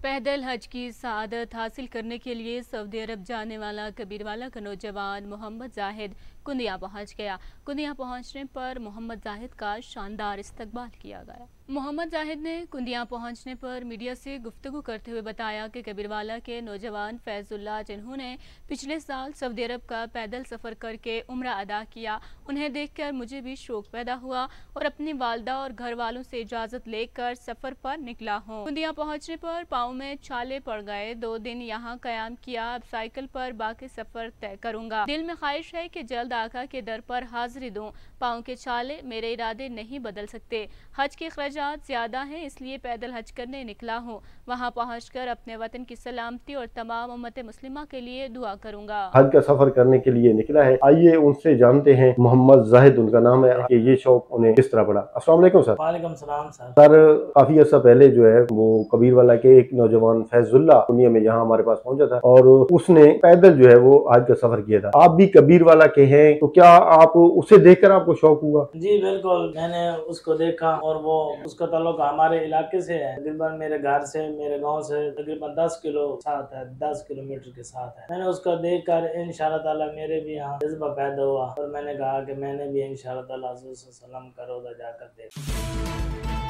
पैदल हज की सआदत हासिल करने के लिए सऊदी अरब जाने वाला कबीरवाला का नौजवान मोहम्मद जाहिद कुंदिया पहुँच गया। कुंदिया पहुँचने पर मोहम्मद जाहिद का शानदार इस्तकबाल किया गया। मोहम्मद जाहिद ने कुंदिया पहुँचने पर मीडिया से गुफ्तु करते हुए बताया कि कबीरवाला के नौजवान फैजुल्ला, जिन्होंने पिछले साल सऊदी अरब का पैदल सफ़र करके उम्र अदा किया, उन्हें देखकर मुझे भी शौक पैदा हुआ और अपनी वालदा और घर वालों से इजाज़त लेकर सफ़र पर निकला हूँ। कुंदिया पहुँचने पर पाँव में छाले पड़ गए। दो दिन यहाँ क्याम किया। अब साइकिल पर बाकी सफ़र तय करूँगा। दिल में ख्वाहिश है कि जल्द आका के दर पर हाजिरी दूँ। पाँव के छाले मेरे इरादे नहीं बदल सकते। हज के अखराज ज़्यादा हैं इसलिए पैदल हज करने निकला हूँ। वहाँ पहुँच कर अपने वतन की सलामती और तमाम उम्मत मुस्लिमा के लिए दुआ करूँगा। हज का सफ़र करने के लिए निकला है। आइए उनसे जानते हैं। मोहम्मद जाहिद उनका नाम है। कि ये शौक उन्हें किस तरह पड़ा? असला सर। वालेकुम सर। सर काफ़ी अर्सा पहले जो है वो कबीर वाला के एक नौजवान फैजुल्ला दुनिया में यहाँ हमारे पास पहुँचा था और उसने पैदल जो है वो आज का सफ़र किया था। आप भी कबीर वाला के हैं तो क्या आप उसे देखकर आपको शौक हुआ? जी, बिल्कुल। मैंने उसको देखा और वो, उसका ताल्लुक हमारे इलाके से है। तकरीबन मेरे घर से, मेरे गाँव से तकरीबन दस किलो साथ है, दस किलोमीटर के साथ है। मैंने उसको देख कर इन ताला मेरे भी यहाँ जज्बा पैदा हुआ और मैंने कहा कि मैंने भी इन ताला सलाम करो जाकर देख।